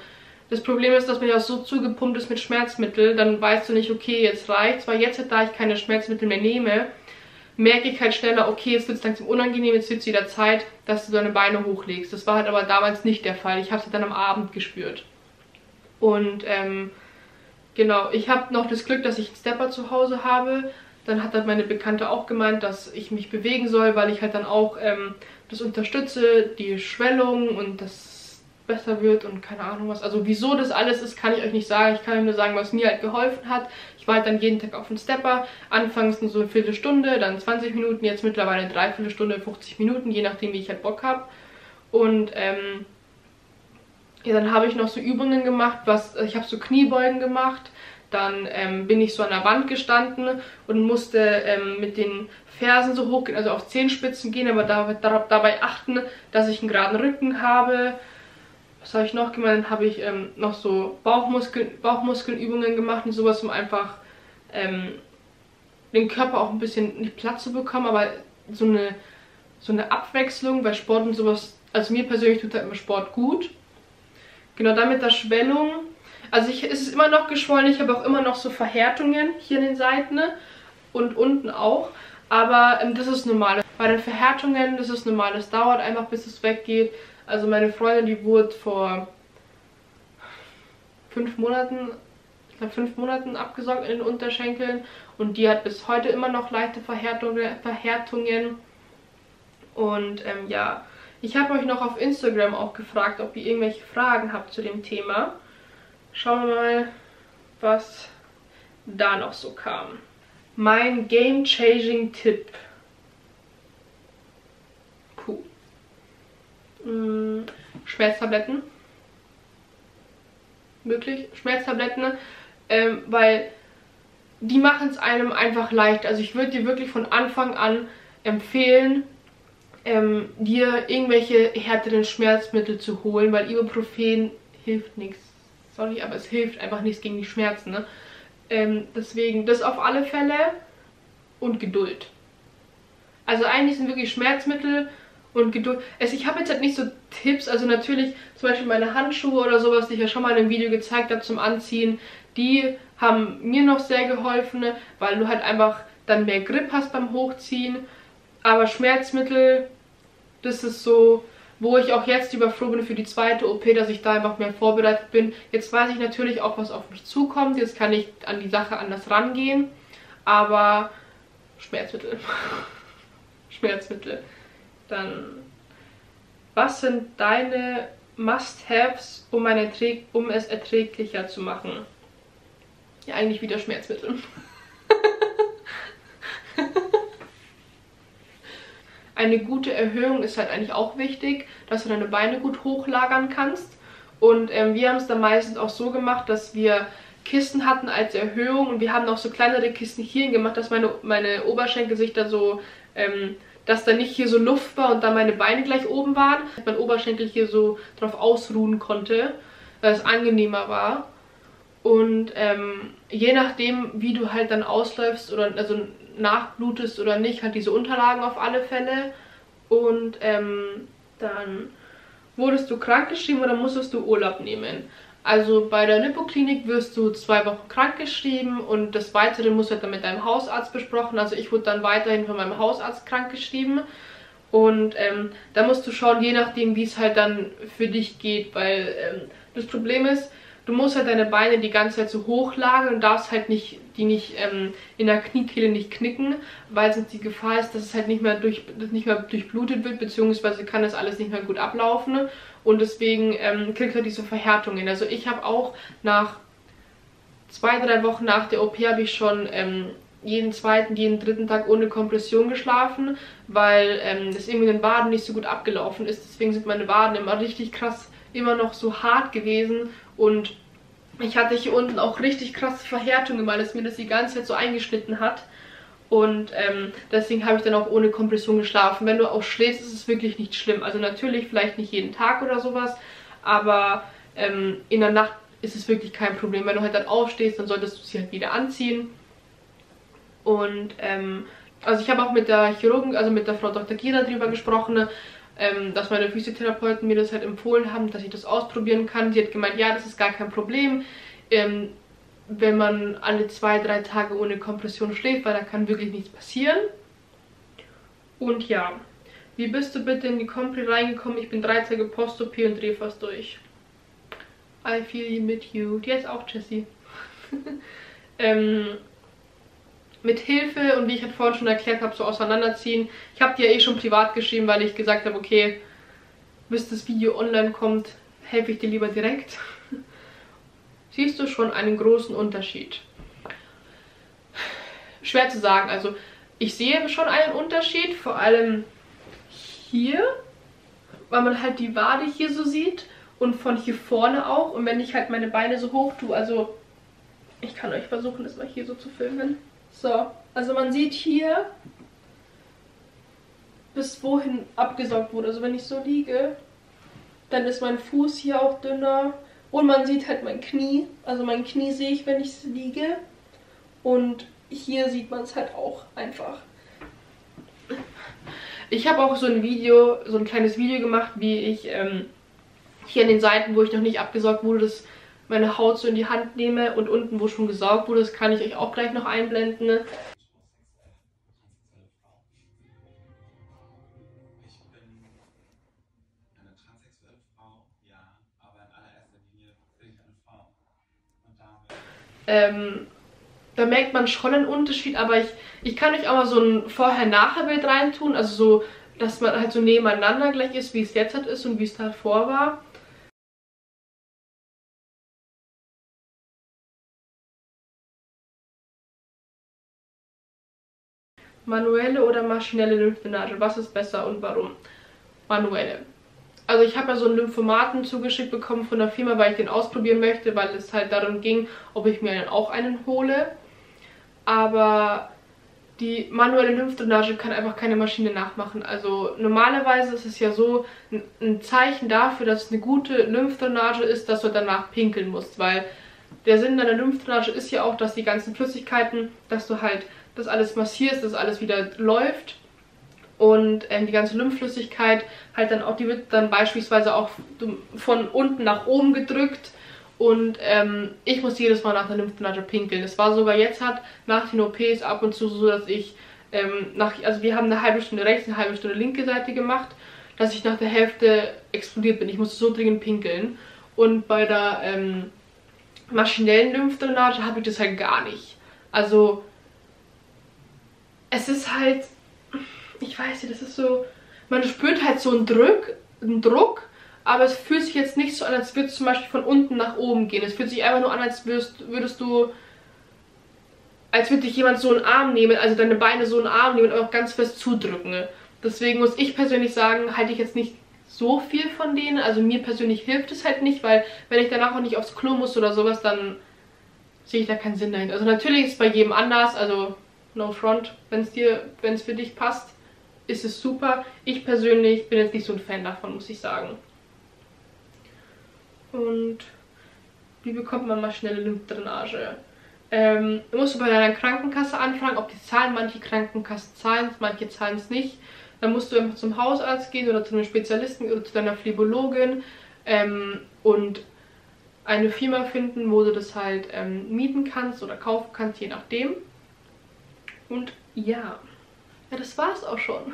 das Problem ist, dass man ja so zugepumpt ist mit Schmerzmittel, dann weißt du nicht, okay, jetzt reicht's, weil jetzt, da ich keine Schmerzmittel mehr nehme, merke ich halt schneller, okay, jetzt wird es langsam unangenehm, jetzt wird es wieder Zeit, dass du deine Beine hochlegst. Das war halt aber damals nicht der Fall. Ich habe es dann am Abend gespürt. Und ähm, genau, ich habe noch das Glück, dass ich einen Stepper zu Hause habe. Dann hat halt meine Bekannte auch gemeint, dass ich mich bewegen soll, weil ich halt dann auch ähm, das unterstütze, die Schwellung und das besser wird und keine Ahnung was. Also wieso das alles ist, kann ich euch nicht sagen. Ich kann euch nur sagen, was mir halt geholfen hat. War halt dann jeden Tag auf dem Stepper. Anfangs nur so eine Viertelstunde, dann 20 Minuten, jetzt mittlerweile eine Dreiviertelstunde, 50 Minuten, je nachdem wie ich halt Bock habe. Und ähm, ja, dann habe ich noch so Übungen gemacht, was ich habe so Kniebeugen gemacht. Dann ähm, bin ich so an der Wand gestanden und musste ähm, mit den Fersen so hochgehen, also auf Zehenspitzen gehen, aber dabei, dabei achten, dass ich einen geraden Rücken habe was habe ich noch gemacht? Dann habe ich ähm, noch so Bauchmuskeln, Bauchmuskelübungen gemacht und sowas, um einfach ähm, den Körper auch ein bisschen nicht platt zu bekommen, aber so eine, so eine Abwechslung, weil Sport und sowas, also mir persönlich tut halt immer Sport gut. Genau, dann mit der Schwellung. Also ich, es ist immer noch geschwollen, ich habe auch immer noch so Verhärtungen hier in den Seiten ne? und unten auch. Aber ähm, das ist normal. Bei den Verhärtungen, das ist normal. Es dauert einfach, bis es weggeht. Also meine Freundin, die wurde vor fünf Monaten, ich glaube fünf Monaten abgesaugt in den Unterschenkeln und die hat bis heute immer noch leichte Verhärtungen. Und ähm, ja, ich habe euch noch auf Instagram auch gefragt, ob ihr irgendwelche Fragen habt zu dem Thema. Schauen wir mal, was da noch so kam. Mein Game-Changing-Tipp. Mm, Schmerztabletten. Wirklich, Schmerztabletten, ähm, weil die machen es einem einfach leicht. Also ich würde dir wirklich von Anfang an empfehlen, ähm, dir irgendwelche härteren Schmerzmittel zu holen, weil Ibuprofen hilft nichts. Sorry, aber es hilft einfach nichts gegen die Schmerzen. Ne? Ähm, deswegen das auf alle Fälle und Geduld. Also eigentlich sind wirklich Schmerzmittel und Geduld. Also ich habe jetzt halt nicht so Tipps, also natürlich zum Beispiel meine Handschuhe oder sowas, die ich ja schon mal in einem Video gezeigt habe zum Anziehen, die haben mir noch sehr geholfen, weil du halt einfach dann mehr Grip hast beim Hochziehen. Aber Schmerzmittel, das ist so, wo ich auch jetzt überfroh bin für die zweite OP, dass ich da einfach mehr vorbereitet bin. Jetzt weiß ich natürlich auch, was auf mich zukommt. Jetzt kann ich an die Sache anders rangehen. Aber Schmerzmittel. Schmerzmittel. Dann, was sind deine Must-Haves, um, um es erträglicher zu machen? Ja, eigentlich wieder Schmerzmittel. Eine gute Erhöhung ist halt eigentlich auch wichtig, dass du deine Beine gut hochlagern kannst. Und ähm, wir haben es dann meistens auch so gemacht, dass wir Kisten hatten als Erhöhung und wir haben auch so kleinere Kisten hierhin gemacht, dass meine, meine Oberschenkel sich da so, ähm, dass da nicht hier so Luft war und da meine Beine gleich oben waren. Mein Oberschenkel hier so drauf ausruhen konnte, weil es angenehmer war. Und ähm, je nachdem, wie du halt dann ausläufst oder also nachblutest oder nicht, halt diese Unterlagen auf alle Fälle. Und ähm, dann wurdest du krankgeschrieben oder musstest du Urlaub nehmen. Also bei der Lipoklinik wirst du zwei Wochen krankgeschrieben und das Weitere muss halt dann mit deinem Hausarzt besprochen. Also ich wurde dann weiterhin von meinem Hausarzt krankgeschrieben. Und ähm, da musst du schauen, je nachdem, wie es halt dann für dich geht, weil ähm, das Problem ist, du musst halt deine Beine die ganze Zeit so hochlagern und darfst halt nicht, die nicht ähm, in der Kniekehle nicht knicken, weil sonst die Gefahr ist, dass es halt nicht mehr, durch, nicht mehr durchblutet wird, beziehungsweise kann das alles nicht mehr gut ablaufen und deswegen ähm, kriegt er diese Verhärtungen. Also ich habe auch nach zwei, drei Wochen nach der OP habe ich schon ähm, jeden zweiten, jeden dritten Tag ohne Kompression geschlafen, weil ähm, das irgendwie in den Waden nicht so gut abgelaufen ist. Deswegen sind meine Waden immer richtig krass immer noch so hart gewesen und ich hatte hier unten auch richtig krasse Verhärtungen, weil es mir das die ganze Zeit so eingeschnitten hat. Und ähm, deswegen habe ich dann auch ohne Kompression geschlafen. Wenn du auch schläfst, ist es wirklich nicht schlimm. Also natürlich vielleicht nicht jeden Tag oder sowas, aber ähm, in der Nacht ist es wirklich kein Problem. Wenn du halt dann aufstehst, dann solltest du sie halt wieder anziehen. Und ähm, also ich habe auch mit der Chirurgen, also mit der Frau Dr. Gira drüber gesprochen ähm, dass meine Physiotherapeuten mir das halt empfohlen haben, dass ich das ausprobieren kann. Sie hat gemeint, ja, das ist gar kein Problem, ähm, wenn man alle zwei, drei Tage ohne Kompression schläft, weil da kann wirklich nichts passieren. Und ja, wie bist du bitte in die Compri reingekommen? Ich bin drei Tage Post-OP und drehe fast durch. I feel you with you. Die ist auch Jessie. ähm, mit Hilfe und wie ich halt vorhin schon erklärt habe, so auseinanderziehen. Ich habe dir eh schon privat geschrieben, weil ich gesagt habe, okay, bis das Video online kommt, helfe ich dir lieber direkt. Siehst du schon einen großen Unterschied? Schwer zu sagen, also ich sehe schon einen Unterschied, vor allem hier, weil man halt die Wade hier so sieht und von hier vorne auch. Und wenn ich halt meine Beine so hoch tue, also ich kann euch versuchen, das mal hier so zu filmen. So, also man sieht hier, bis wohin abgesaugt wurde. Also wenn ich so liege, dann ist mein Fuß hier auch dünner. Und man sieht halt mein Knie. Also mein Knie sehe ich, wenn ich liege. Und hier sieht man es halt auch einfach. Ich habe auch so ein Video, so ein kleines Video gemacht, wie ich ähm, hier an den Seiten, wo ich noch nicht abgesaugt wurde, das meine Haut so in die Hand nehme und unten, wo schon gesaugt wurde, das kann ich euch auch gleich noch einblenden. Ähm, da merkt man schon einen Unterschied, aber ich, ich kann euch auch mal so ein Vorher-Nachher-Bild reintun, also so, dass man halt so nebeneinander gleich ist, wie es jetzt halt ist und wie es davor war. Manuelle oder maschinelle Lymphdrainage? Was ist besser und warum? Manuelle. Also ich habe ja so einen Lymphomaten zugeschickt bekommen von der Firma, weil ich den ausprobieren möchte, weil es halt darum ging, ob ich mir dann auch einen hole. aber die manuelle Lymphdrainage kann einfach keine Maschine nachmachen. Also normalerweise ist es ja so ein Zeichen dafür, dass es eine gute Lymphdrainage ist, dass du danach pinkeln musst, weil der Sinn deiner Lymphdrainage ist ja auch, dass die ganzen Flüssigkeiten, dass du halt das alles massierst, dass alles wieder läuft und ähm, die ganze Lymphflüssigkeit halt dann auch, die wird dann beispielsweise auch von unten nach oben gedrückt und ähm, ich muss jedes Mal nach der Lymphdrainage pinkeln. Es war sogar jetzt hat nach den OPs ab und zu so, dass ich ähm, nach, also wir haben eine halbe Stunde rechts, eine halbe Stunde linke Seite gemacht, dass ich nach der Hälfte explodiert bin. Ich musste so dringend pinkeln. Und bei der ähm, maschinellen Lymphdrainage habe ich das halt gar nicht. Also es ist halt, ich weiß nicht, das ist so, man spürt halt so einen Druck, einen Druck aber es fühlt sich jetzt nicht so an, als würde es zum Beispiel von unten nach oben gehen. Es fühlt sich einfach nur an, als würdest, würdest du, als würde dich jemand so einen Arm nehmen, also deine Beine so einen Arm nehmen und auch ganz fest zudrücken. Deswegen muss ich persönlich sagen, halte ich jetzt nicht so viel von denen. Also mir persönlich hilft es halt nicht, weil wenn ich danach auch nicht aufs Klo muss oder sowas, dann sehe ich da keinen Sinn dahinter. Also natürlich ist es bei jedem anders, also no front, wenn es dir, wenn es für dich passt, ist es super. Ich persönlich bin jetzt nicht so ein Fan davon, muss ich sagen. Und wie bekommt man mal schnelle Lymphdrainage? Ähm, musst bei deiner Krankenkasse anfragen, ob die zahlen. Manche Krankenkassen zahlen es, manche zahlen es nicht. Dann musst du einfach zum Hausarzt gehen oder zu einem Spezialisten oder zu deiner Phlebologin ähm, und eine Firma finden, wo du das halt ähm, mieten kannst oder kaufen kannst, je nachdem. Und ja, ja das war's auch schon.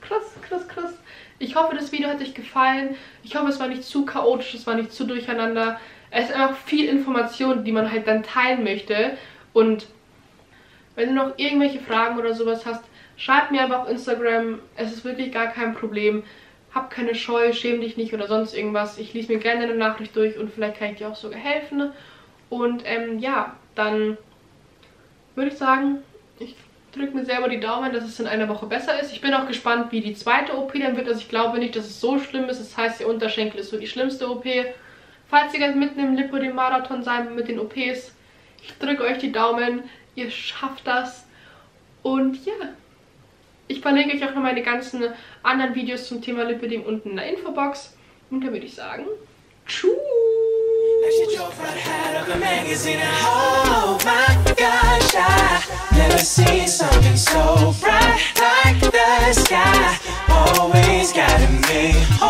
krass, krass, krass. Ich hoffe, das Video hat euch gefallen. Ich hoffe, es war nicht zu chaotisch, es war nicht zu durcheinander. Es ist einfach viel Information, die man halt dann teilen möchte. Und wenn du noch irgendwelche Fragen oder sowas hast, schreib mir einfach auf Instagram. Es ist wirklich gar kein Problem. Hab keine Scheu, schäm dich nicht oder sonst irgendwas. Ich lese mir gerne eine Nachricht durch und vielleicht kann ich dir auch sogar helfen. Und ähm, ja, dann würde ich sagen, ich drücke mir selber die Daumen, dass es in einer Woche besser ist. Ich bin auch gespannt, wie die zweite OP dann wird. Also ich glaube nicht, dass es so schlimm ist. Das heißt, der Unterschenkel ist so die schlimmste OP. Falls ihr ganz mitten im Lipodem-Marathon seid mit den OPs, ich drücke euch die Daumen. Ihr schafft das. Und ja, ich verlinke euch auch noch meine ganzen anderen Videos zum Thema Lipidem unten in der Infobox. Und dann würde ich sagen, tschüss. She drove right out of a magazine and oh my gosh, I never seen something so bright like the sky. Always guiding me.